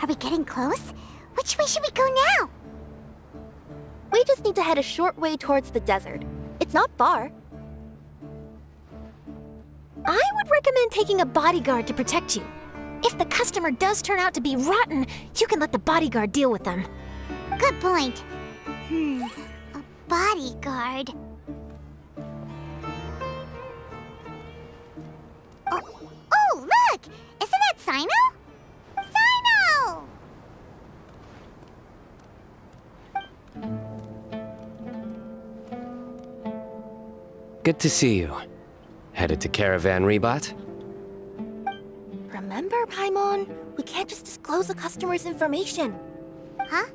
Are we getting close? Which way should we go now? We just need to head a short way towards the desert. It's not far. I would recommend taking a bodyguard to protect you. If the customer does turn out to be rotten, you can let the bodyguard deal with them. Good point. Hmm, a bodyguard. Oh, oh look! Isn't that Cyno? Good to see you. Headed to Caravan Ribat? Remember, Paimon? We can't just disclose a customer's information. Huh?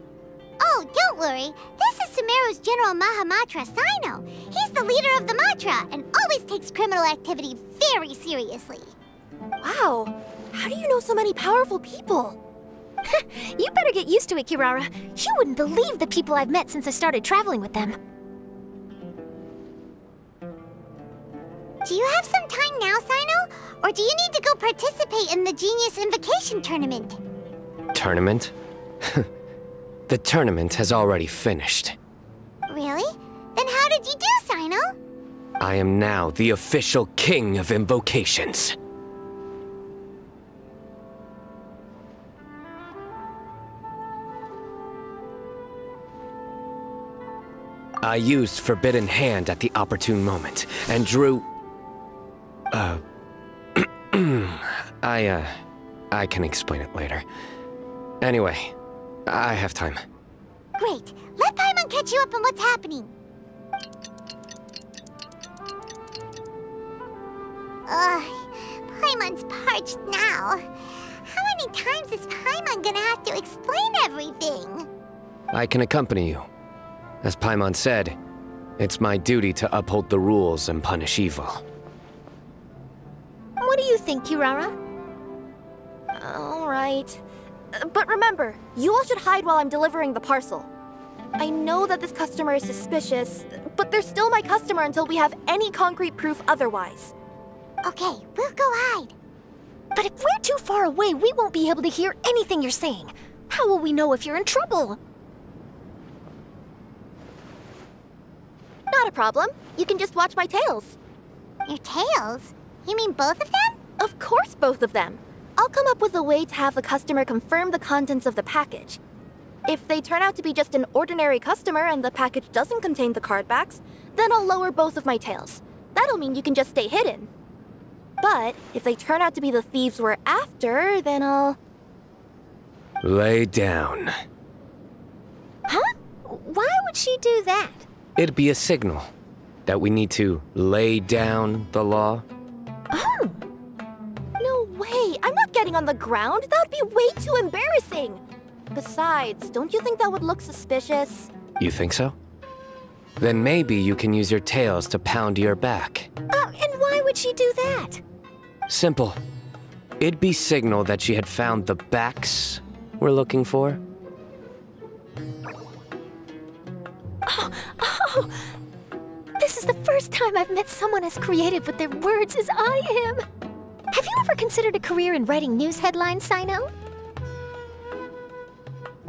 Oh, don't worry. This is Sumeru's General Mahamatra Cyno. He's the leader of the Matra and always takes criminal activity very seriously. Wow, how do you know so many powerful people? you better get used to it, Kirara. You wouldn't believe the people I've met since I started traveling with them. Or do you need to go participate in the Genius Invocation Tournament? Tournament? the tournament has already finished. Really? Then how did you do, Cyno? I am now the official king of invocations. I used Forbidden Hand at the opportune moment, and drew... Uh... I, uh... I can explain it later. Anyway, I have time. Great. Let Paimon catch you up on what's happening. Ugh, Paimon's parched now. How many times is Paimon gonna have to explain everything? I can accompany you. As Paimon said, it's my duty to uphold the rules and punish evil. What do you think, Kirara? All right. Uh, But remember, you all should hide while I'm delivering the parcel. I know that this customer is suspicious, but they're still my customer until we have any concrete proof otherwise. Okay, we'll go hide. But if we're too far away, we won't be able to hear anything you're saying. How will we know if you're in trouble? Not a problem. You can just watch my tails. Your tails? You mean both of them? Of course, both of them. I'll come up with a way to have the customer confirm the contents of the package. If they turn out to be just an ordinary customer and the package doesn't contain the card backs, then I'll lower both of my tails. That'll mean you can just stay hidden. But if they turn out to be the thieves we're after, then I'll... Lay down. Huh? Why would she do that? It'd be a signal that we need to lay down the law. Oh, No way! I'm not getting on the ground! That would be way too embarrassing! Besides, don't you think that would look suspicious? You think so? Then maybe you can use your tails to pound your back. oh, and why would she do that? Simple. It'd be signal that she had found the backs we're looking for. Oh, oh this is the first time I've met someone as creative with their words as I am. Have you ever considered a career in writing news headlines, Cyno?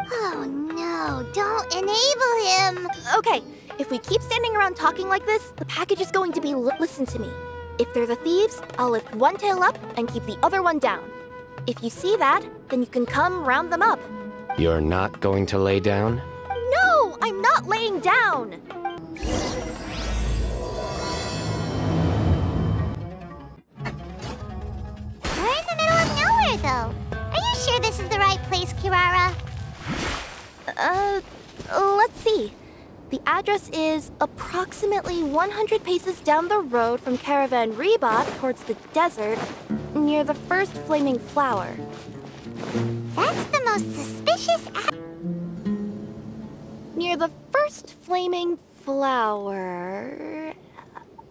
Oh no, don't enable him! Okay, if we keep standing around talking like this, the package is going to be li- listen to me. If they're the thieves, I'll lift one tail up and keep the other one down. If you see that, then you can come round them up. You're not going to lay down? No, I'm not laying down! Nowhere, though. Are you sure this is the right place, Kirara? Uh, let's see. The address is approximately 100 paces down the road from Caravan Ribat towards the desert, near the first flaming flower. That's the most suspicious Near the first flaming flower.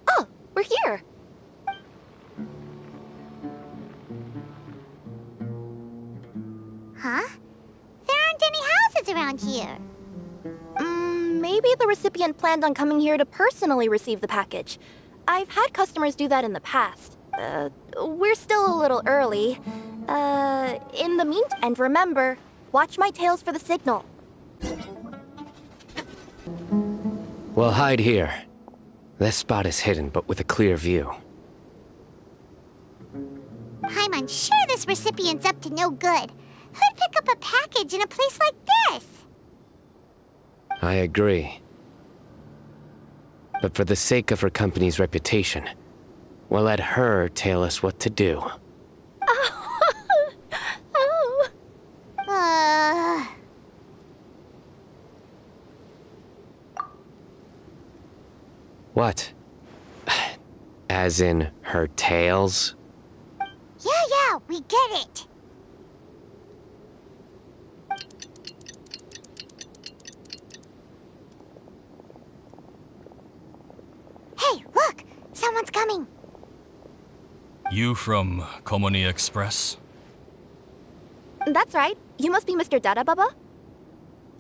Oh, we're here. Huh? There aren't any houses around here. Mm, maybe the recipient planned on coming here to personally receive the package. I've had customers do that in the past. Uh, we're still a little early. Uh, in the meantime, and remember, Watch my tails for the signal. We'll hide here. This spot is hidden, but with a clear view. I'm unsure this recipient's up to no good. Who'd pick up a package in a place like this? I agree. But for the sake of her company's reputation, we'll let her tell us what to do. oh. Uh... What? As in her tails? Yeah, yeah, we get it. Hey, look! Someone's coming. You from Komaniya Express? That's right. You must be Mr. Dada Baba?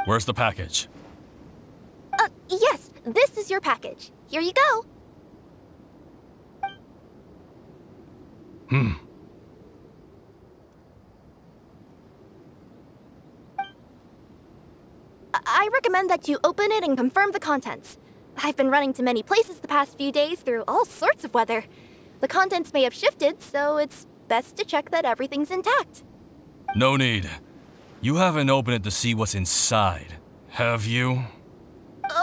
Where's the package? Uh, yes, this is your package. Here you go. Hmm. I- I recommend that you open it and confirm the contents. I've been running to many places the past few days through all sorts of weather. The contents may have shifted, so it's best to check that everything's intact. No need. You haven't opened it to see what's inside, have you?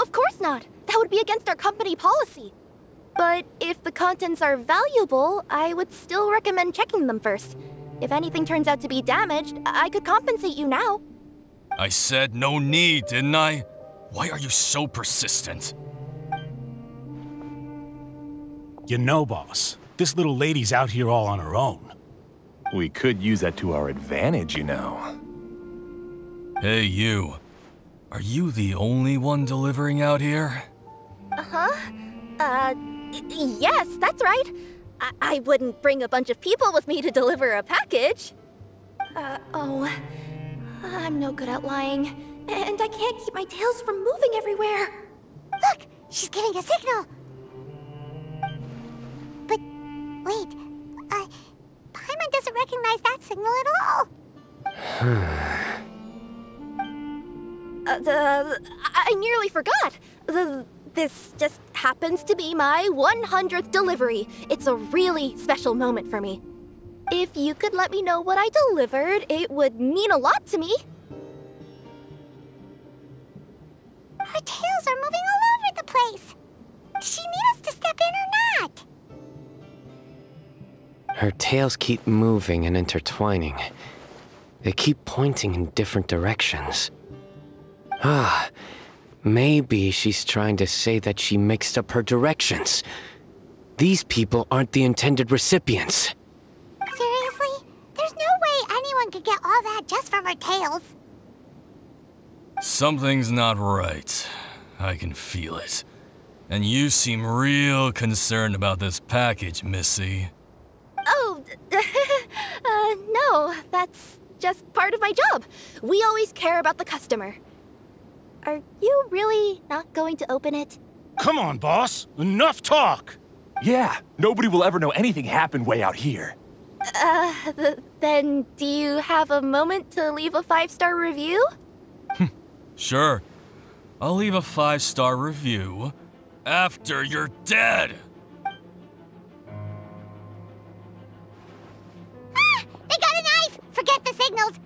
Of course not. That would be against our company policy. But if the contents are valuable, I would still recommend checking them first. If anything turns out to be damaged, I could compensate you now. I said no need, didn't I? Why are you so persistent? You know, boss, this little lady's out here all on her own. We could use that to our advantage, you know. Hey, you. Are you the only one delivering out here? Uh-huh. Uh, yes, that's right. I, I wouldn't bring a bunch of people with me to deliver a package. Uh, oh. I'm no good at lying. And I can't keep my tails from moving everywhere. Look, she's giving a signal. Wait, uh, Paimon doesn't recognize that signal at all. Uh, the, I nearly forgot. The, this just happens to be my 100th delivery. It's a really special moment for me. If you could let me know what I delivered, it would mean a lot to me. Her tails are moving all over the place. Does she need us to step in or not? Her tails keep moving and intertwining. They keep pointing in different directions. Ah, maybe she's trying to say that she mixed up her directions. These people aren't the intended recipients. Seriously? There's no way anyone could get all that just from her tails. Something's not right. I can feel it. And you seem real concerned about this package, Missy. Oh, uh, no, that's just part of my job. We always care about the customer. Are you really not going to open it? Come on, boss. Enough talk. Yeah, nobody will ever know anything happened way out here. Uh, th- then do you have a moment to leave a five star review? Sure. I'll leave a five star review after you're dead. Forget the signals!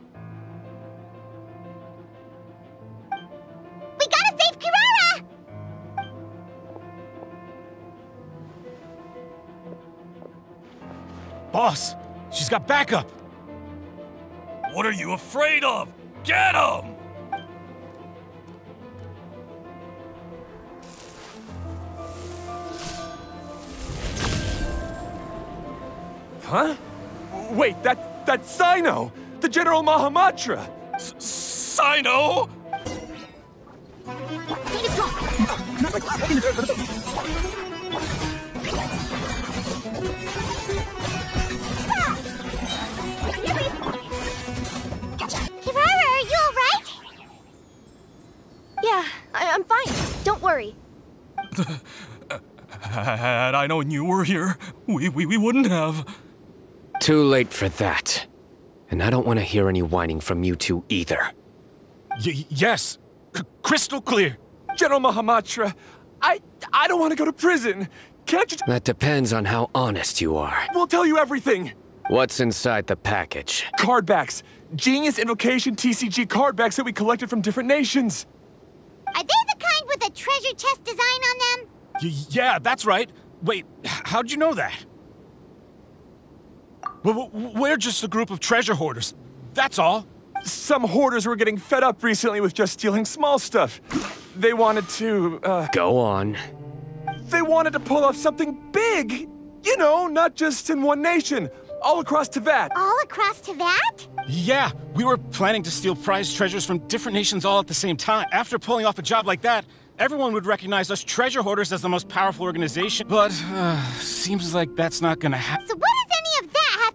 We gotta save Kirara! Boss, she's got backup. What are you afraid of? Get him! Huh? Wait, that that's Cyno, the General Mahamatra. Cyno? Kirara, are you alright? Yeah, I- I'm fine. Don't worry. Had I known you were here, we, we, we wouldn't have. Too late for that. And I don't want to hear any whining from you two either. Y yes, C crystal clear. General Mahamatra, I I don't want to go to prison. Can't you? That depends on how honest you are. We'll tell you everything. What's inside the package? Card backs, genius invocation TCG card backs that we collected from different nations. Are they the kind with a treasure chest design on them? Y yeah, that's right. Wait, how'd you know that? W we're just a group of treasure hoarders. That's all. Some hoarders were getting fed up recently with just stealing small stuff. They wanted to, uh, Go on. they wanted to pull off something big. You know, not just in one nation, all across Teyvat. All across Teyvat? Yeah, we were planning to steal prized treasures from different nations all at the same time. After pulling off a job like that, everyone would recognize us treasure hoarders as the most powerful organization. But, uh, seems like that's not gonna happen. So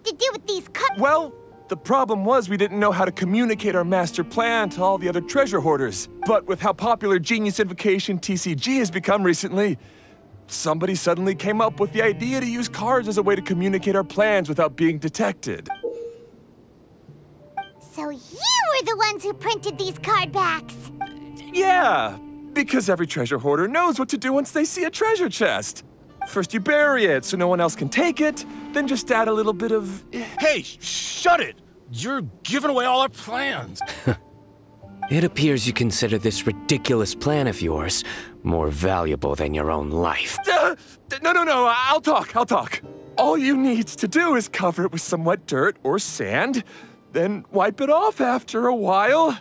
to do with these Well, the problem was we didn't know how to communicate our master plan to all the other treasure hoarders. But with how popular Genius Invocation TCG has become recently, somebody suddenly came up with the idea to use cards as a way to communicate our plans without being detected. So you were the ones who printed these card backs. Yeah, because every treasure hoarder knows what to do once they see a treasure chest. First you bury it so no one else can take it, then just add a little bit of... Hey, shut it! You're giving away all our plans. It appears you consider this ridiculous plan of yours more valuable than your own life. Uh, no, no, no, I'll talk, I'll talk. All you need to do is cover it with some wet dirt or sand, then wipe it off after a while.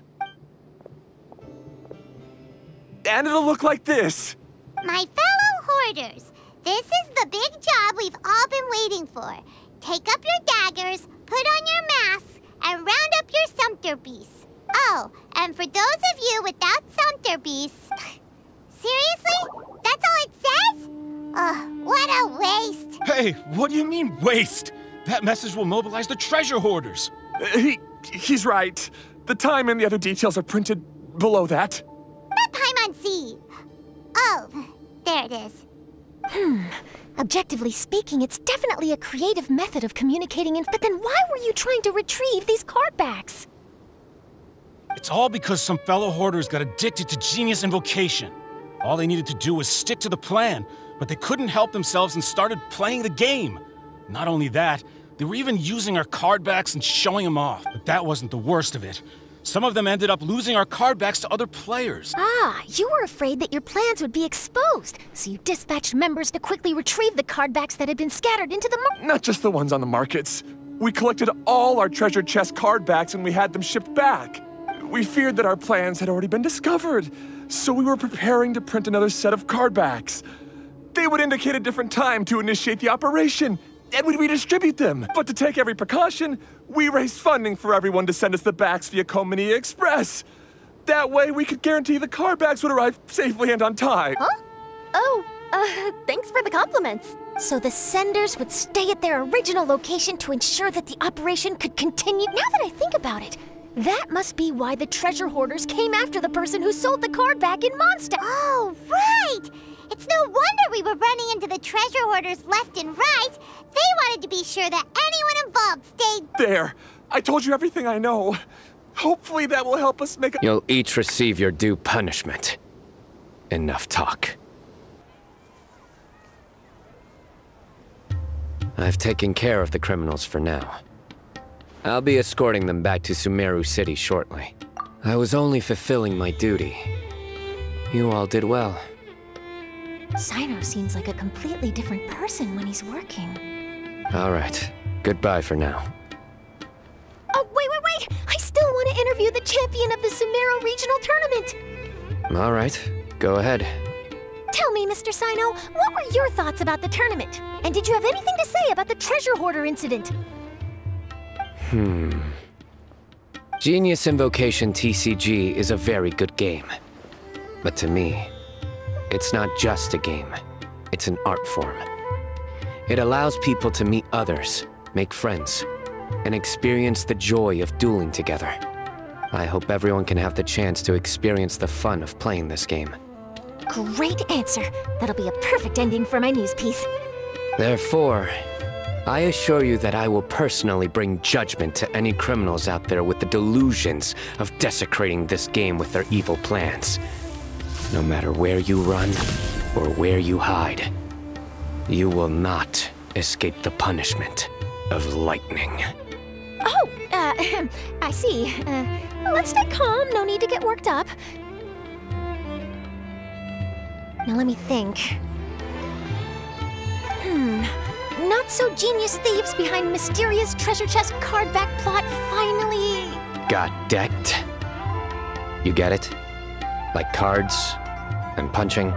And it'll look like this. My fellow hoarders, this is the big job we've all been waiting for. Take up your daggers, put on your masks, and round up your sumpter beasts. Oh, and for those of you without sumpter beasts... Seriously? That's all it says? Ugh, what a waste. Hey, what do you mean, waste? That message will mobilize the treasure hoarders. Uh, He, he's right. The time and the other details are printed below that. Not Paimon C. Oh, there it is. Hmm. Objectively speaking, it's definitely a creative method of communicating in- But then why were you trying to retrieve these card backs? It's all because some fellow hoarders got addicted to genius invocation. All they needed to do was stick to the plan, but they couldn't help themselves and started playing the game. Not only that, they were even using our card backs and showing them off. But that wasn't the worst of it. Some of them ended up losing our card backs to other players. Ah, you were afraid that your plans would be exposed, so you dispatched members to quickly retrieve the card backs that had been scattered into the mar- Not just the ones on the markets. We collected all our treasure chest card backs and we had them shipped back. We feared that our plans had already been discovered, so we were preparing to print another set of card backs. They would indicate a different time to initiate the operation, and we'd redistribute them. But to take every precaution, we raised funding for everyone to send us the bags via Komaniya Express. That way, we could guarantee the card bags would arrive safely and on time. Huh? Oh, uh, thanks for the compliments. So the senders would stay at their original location to ensure that the operation could continue. Now that I think about it, that must be why the treasure hoarders came after the person who sold the card back in Mondstadt. Oh, right! It's no wonder we were running into the treasure hoarders left and right. They wanted to be sure that anyone involved stayed. There. I told you everything I know. Hopefully that will help us make a- You'll each receive your due punishment. Enough talk. I've taken care of the criminals for now. I'll be escorting them back to Sumeru City shortly. I was only fulfilling my duty. You all did well. Cyno seems like a completely different person when he's working. All right. Goodbye for now. Oh, wait, wait, wait! I still want to interview the champion of the Sumeru Regional Tournament! All right. Go ahead. Tell me, Mr. Cyno, what were your thoughts about the tournament? And did you have anything to say about the treasure hoarder incident? Hmm. Genius Invocation TCG is a very good game. But to me, it's not just a game. It's an art form. It allows people to meet others, make friends, and experience the joy of dueling together. I hope everyone can have the chance to experience the fun of playing this game. Great answer. That'll be a perfect ending for my news piece. Therefore, I assure you that I will personally bring judgment to any criminals out there with the delusions of desecrating this game with their evil plans. No matter where you run or where you hide, you will not escape the punishment of lightning. Oh, uh, I see. Uh, let's stay calm. No need to get worked up. Now let me think. Hmm. Not so genius thieves behind mysterious treasure chest card back plot finally. Got decked? You get it? Like cards and punching?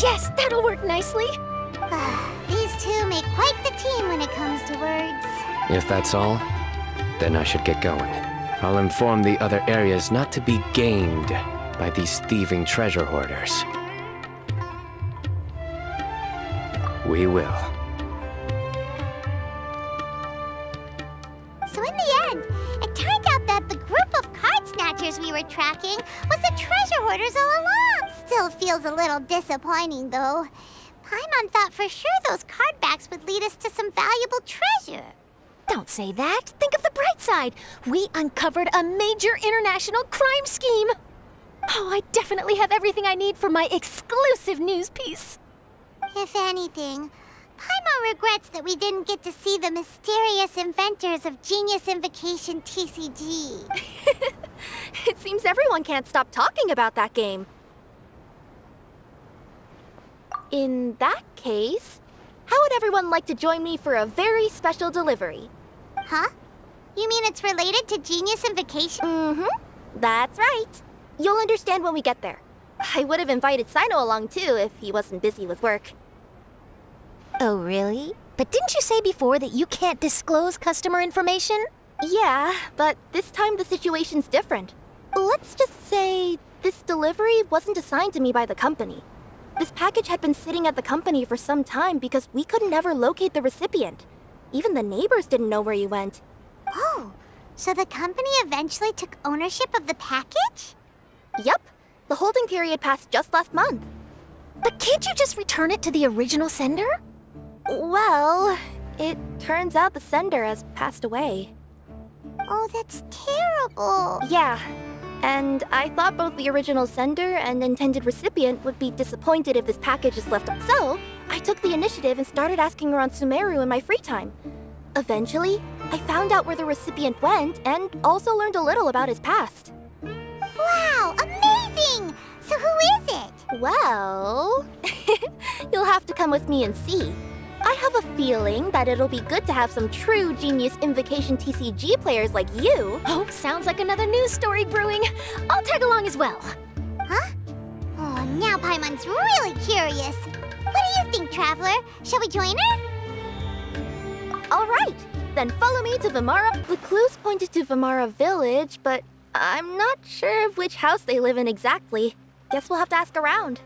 Yes, that'll work nicely. These two make quite the team when it comes to words. If that's all, then I should get going. I'll inform the other areas not to be gamed by these thieving treasure hoarders. We will. Was the treasure hoarders all along. Still feels a little disappointing, though. Paimon thought for sure those card backs would lead us to some valuable treasure. Don't say that. Think of the bright side. We uncovered a major international crime scheme. Oh, I definitely have everything I need for my exclusive news piece. If anything, Paimon regrets that we didn't get to see the mysterious inventors of Genius Invocation TCG. It seems everyone can't stop talking about that game. In that case, how would everyone like to join me for a very special delivery? Huh? You mean it's related to Genius Invocation? Mm-hmm. That's right. You'll understand when we get there. I would have invited Cyno along too if he wasn't busy with work. Oh, really? But didn't you say before that you can't disclose customer information? Yeah, but this time the situation's different. Let's just say this delivery wasn't assigned to me by the company. This package had been sitting at the company for some time because we could never locate the recipient. Even the neighbors didn't know where he went. Oh, so the company eventually took ownership of the package? Yep, the holding period passed just last month. But can't you just return it to the original sender? Well, it turns out the sender has passed away. Oh, that's terrible. Yeah, and I thought both the original sender and intended recipient would be disappointed if this package is left. So, I took the initiative and started asking around Sumeru in my free time. Eventually, I found out where the recipient went and also learned a little about his past. Wow, amazing! So who is it? Well, you'll have to come with me and see. I have a feeling that it'll be good to have some true Genius Invocation TCG players like you. Oh, sounds like another news story brewing. I'll tag along as well. Huh? Oh, now Paimon's really curious. What do you think, Traveler? Shall we join her? All right, then follow me to Vimara. The clues pointed to Vimara Village, but I'm not sure of which house they live in exactly. Guess we'll have to ask around.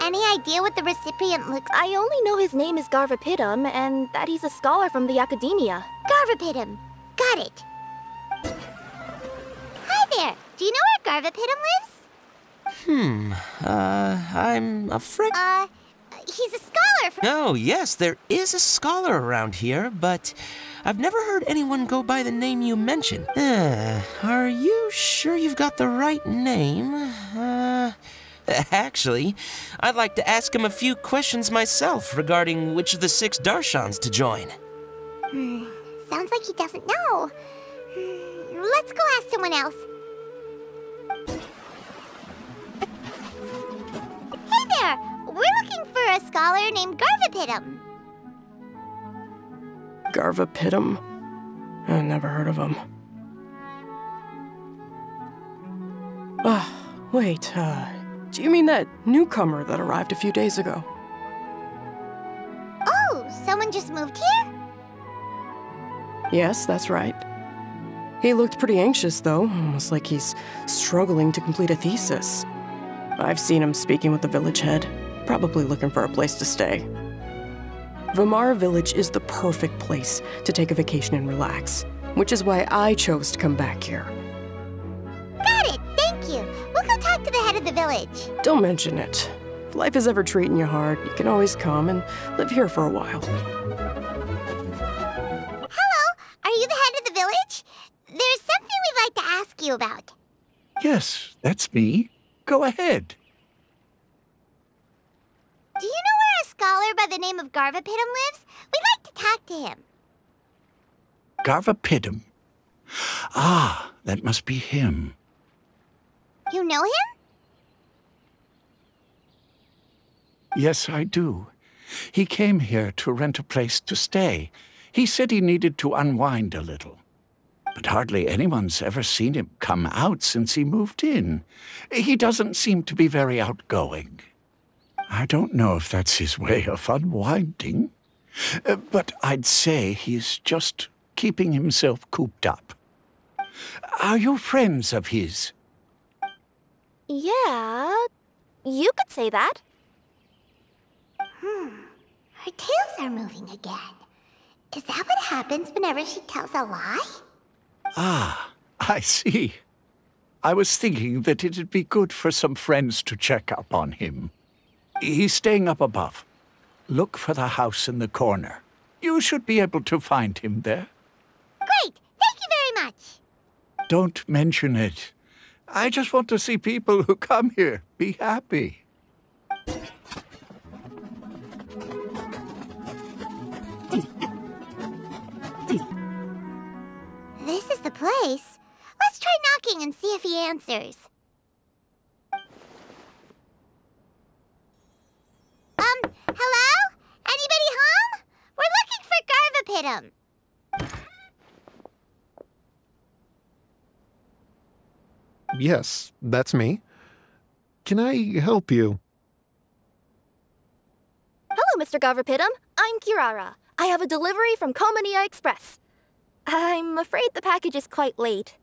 Any idea what the recipient looks I only know his name is Garvapidum and that he's a scholar from the Academia. Garvapidum. Got it. Hi there. Do you know where Garvapidum lives? Hmm. Uh, I'm afraid. Uh, he's a scholar from. Oh, yes, there is a scholar around here, but I've never heard anyone go by the name you mentioned. Uh, are you sure you've got the right name? Uh, actually, I'd like to ask him a few questions myself regarding which of the six Darshans to join. Hmm, sounds like he doesn't know. Hmm, Let's go ask someone else. Hey there! We're looking for a scholar named Garvapidum. Garvapidum? I never heard of him. Ah, wait, uh, do you mean that newcomer that arrived a few days ago? Oh, someone just moved here? Yes, that's right. He looked pretty anxious, though, almost like he's struggling to complete a thesis. I've seen him speaking with the village head, probably looking for a place to stay. Vimara Village is the perfect place to take a vacation and relax, which is why I chose to come back here. of the village. Don't mention it. If life is ever treating you hard, you can always come and live here for a while. Hello, are you the head of the village? There's something we'd like to ask you about. Yes, that's me. Go ahead. Do you know where a scholar by the name of Garvapidum lives? We'd like to talk to him. Garvapidum. Ah, that must be him. You know him? Yes, I do. He came here to rent a place to stay. He said he needed to unwind a little. But hardly anyone's ever seen him come out since he moved in. He doesn't seem to be very outgoing. I don't know if that's his way of unwinding, uh, but I'd say he's just keeping himself cooped up. Are you friends of his? Yeah, you could say that. Hmm. Her tails are moving again. Is that what happens whenever she tells a lie? Ah, I see. I was thinking that it'd be good for some friends to check up on him. He's staying up above. Look for the house in the corner. You should be able to find him there. Great! Thank you very much! Don't mention it. I just want to see people who come here be happy. Place. Let's try knocking and see if he answers. Um, hello? Anybody home? We're looking for Garvapidum. Yes, that's me. Can I help you? Hello, Mr. Garvapidum. I'm Kirara. I have a delivery from Komaniya Express. I'm afraid the package is quite late.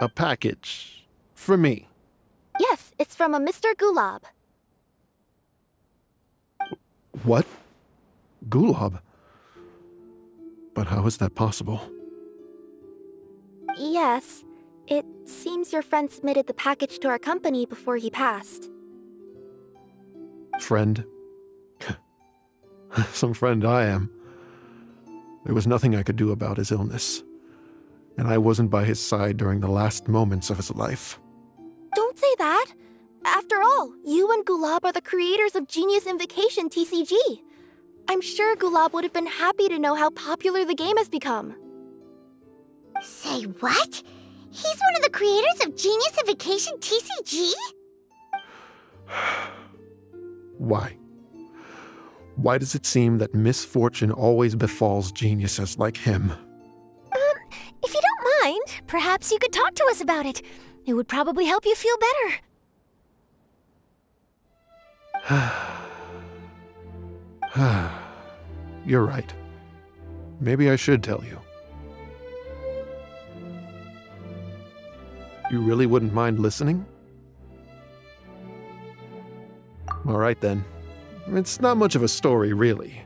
A package. For me. Yes, it's from a Mr. Gulab. What? Gulab? But how is that possible? Yes. It seems your friend submitted the package to our company before he passed. Friend? Some friend I am. There was nothing I could do about his illness, and I wasn't by his side during the last moments of his life. Don't say that! After all, you and Gulab are the creators of Genius Invocation TCG. I'm sure Gulab would have been happy to know how popular the game has become. Say what? He's one of the creators of Genius Invocation TCG? Why? Why does it seem that misfortune always befalls geniuses like him? Um, if you don't mind, perhaps you could talk to us about it. It would probably help you feel better. You're right. Maybe I should tell you. You really wouldn't mind listening? All right then. It's not much of a story, really.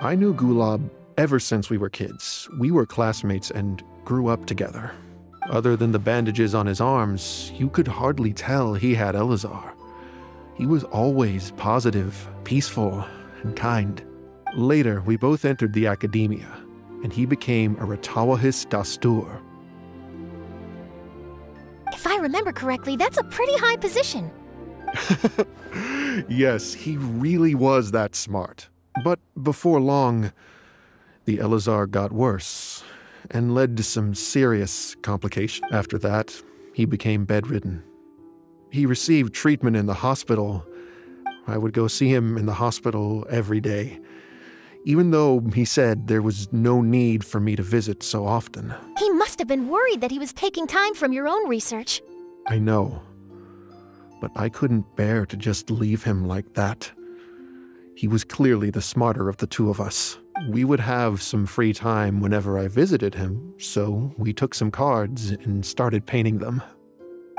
I knew Gulab ever since we were kids. We were classmates and grew up together. Other than the bandages on his arms, you could hardly tell he had Eleazar. He was always positive, peaceful, and kind. Later, we both entered the academia, and he became a Rtawahist Dastur. I remember correctly, that's a pretty high position. yes, he really was that smart. But before long, the Eleazar got worse and led to some serious complications. After that, he became bedridden. He received treatment in the hospital. I would go see him in the hospital every day, even though he said there was no need for me to visit so often. He must have been worried that he was taking time from your own research. I know. But I couldn't bear to just leave him like that. He was clearly the smarter of the two of us. We would have some free time whenever I visited him, so we took some cards and started painting them.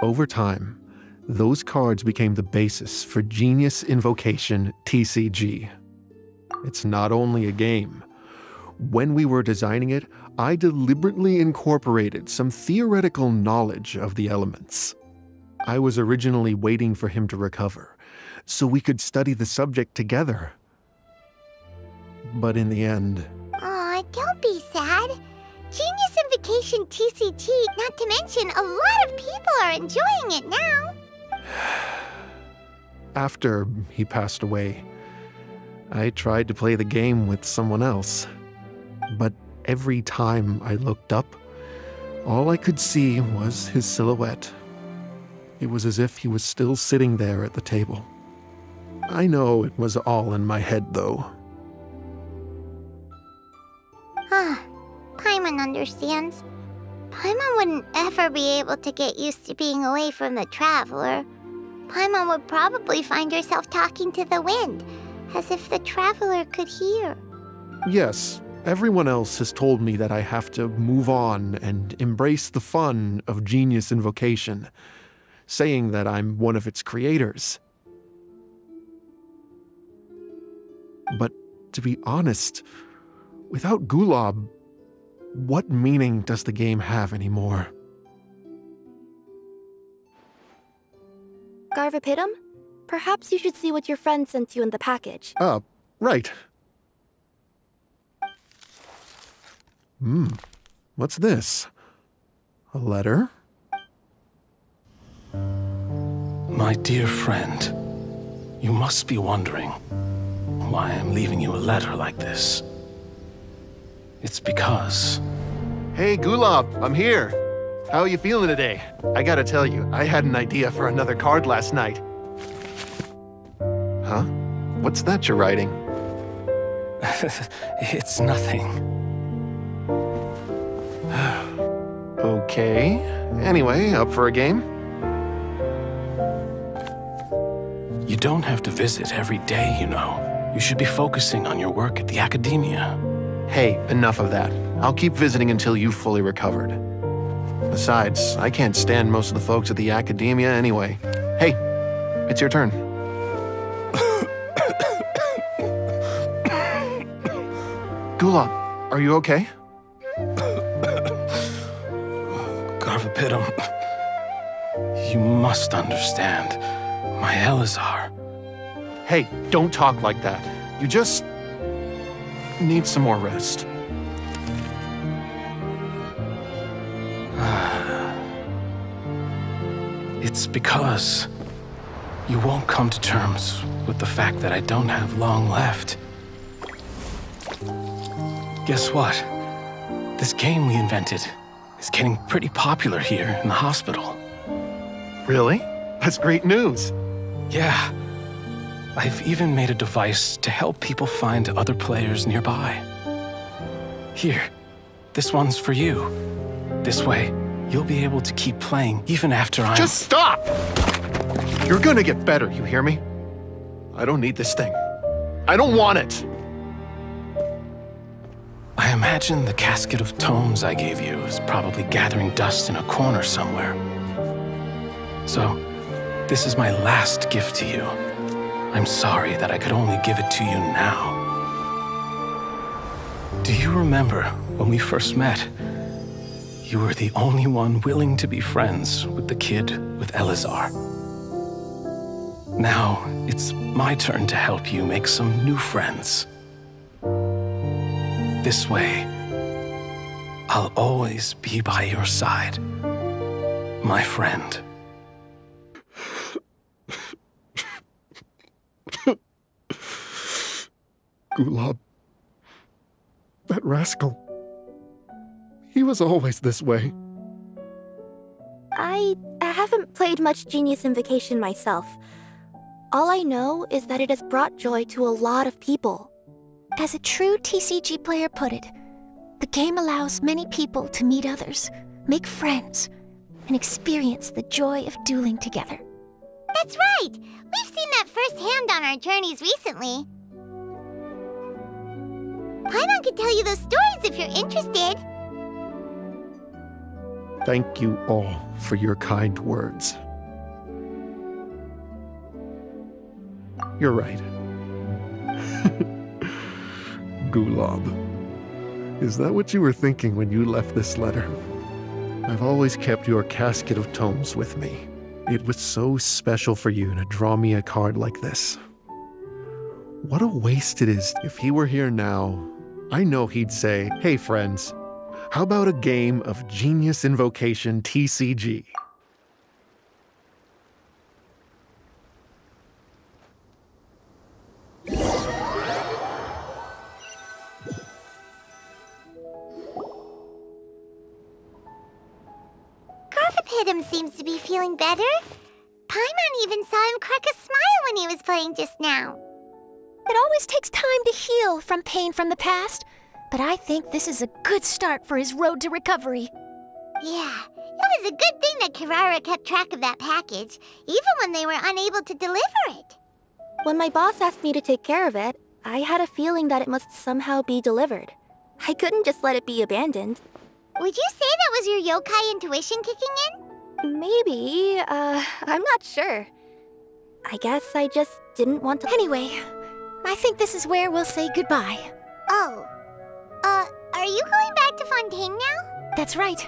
Over time, those cards became the basis for Genius Invocation TCG. It's not only a game. When we were designing it, I deliberately incorporated some theoretical knowledge of the elements. I was originally waiting for him to recover, so we could study the subject together. but in the end, Aw, don't be sad. Genius Invocation TCG, not to mention a lot of people are enjoying it now. after he passed away, I tried to play the game with someone else. But every time I looked up, all I could see was his silhouette. It was as if he was still sitting there at the table. I know it was all in my head, though. Ah, Paimon understands. Paimon wouldn't ever be able to get used to being away from the Traveler. Paimon would probably find herself talking to the wind, as if the Traveler could hear. Yes, everyone else has told me that I have to move on and embrace the fun of Genius Invocation, saying that I'm one of its creators. But to be honest, without Gulab, what meaning does the game have anymore? Garvapitum, perhaps you should see what your friend sent you in the package. Ah, right. Hmm, what's this? A letter? My dear friend, you must be wondering why I'm leaving you a letter like this. It's because Hey, Gulab, I'm here. How are you feeling today? I gotta tell you, I had an idea for another card last night. Huh? What's that you're writing? it's nothing. Okay. Anyway, up for a game? You don't have to visit every day, you know. You should be focusing on your work at the academia. Hey, enough of that. I'll keep visiting until you've fully recovered. Besides, I can't stand most of the folks at the academia anyway. Hey, it's your turn. Gula, are you okay? Must understand. My Eleazar. Hey, don't talk like that. You just need some more rest. It's because you won't come to terms with the fact that I don't have long left. Guess what? This game we invented is getting pretty popular here in the hospital. Really? That's great news. Yeah. I've even made a device to help people find other players nearby. Here, this one's for you. This way, you'll be able to keep playing even after I'm- Just stop! You're gonna get better, you hear me? I don't need this thing. I don't want it! I imagine the casket of tomes I gave you is probably gathering dust in a corner somewhere. So, this is my last gift to you. I'm sorry that I could only give it to you now. Do you remember when we first met? You were the only one willing to be friends with the kid with Eleazar. Now, it's my turn to help you make some new friends. This way, I'll always be by your side, my friend. Gulab. That rascal. He was always this way. I I haven't played much Genius Invocation myself. All I know is that it has brought joy to a lot of people. As a true TCG player put it, the game allows many people to meet others, make friends, and experience the joy of dueling together. That's right! We've seen that firsthand on our journeys recently. Paimon could tell you those stories if you're interested. Thank you all for your kind words. You're right. Gulab. Is that what you were thinking when you left this letter? I've always kept your casket of tomes with me. It was so special for you to draw me a card like this. What a waste it is. If he were here now, I know he'd say, Hey, friends, how about a game of Genius Invocation TCG? Garthopidum seems to be feeling better. Paimon even saw him crack a smile when he was playing just now. It always takes time to heal from pain from the past, but I think this is a good start for his road to recovery. Yeah, it was a good thing that Kirara kept track of that package, even when they were unable to deliver it. When my boss asked me to take care of it, I had a feeling that it must somehow be delivered. I couldn't just let it be abandoned. Would you say that was your yokai intuition kicking in? Maybe, uh, I'm not sure. I guess I just didn't want to- Anyway, I think this is where we'll say goodbye. Oh. Uh, are you going back to Fontaine now? That's right.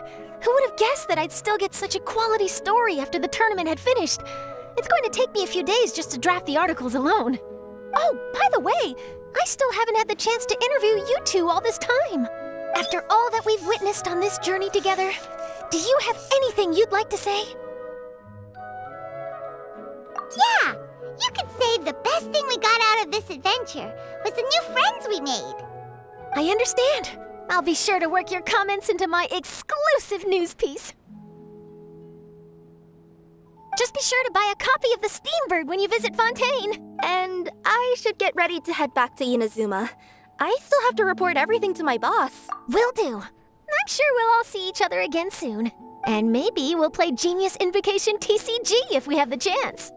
Who would have guessed that I'd still get such a quality story after the tournament had finished? It's going to take me a few days just to draft the articles alone. Oh, by the way, I still haven't had the chance to interview you two all this time. After all that we've witnessed on this journey together, do you have anything you'd like to say? Yeah! You could say the best thing we got out of this adventure was the new friends we made. I understand. I'll be sure to work your comments into my exclusive news piece. Just be sure to buy a copy of the Steambird when you visit Fontaine. And I should get ready to head back to Inazuma. I still have to report everything to my boss. Will do. I'm sure we'll all see each other again soon. And maybe we'll play Genius Invocation TCG if we have the chance.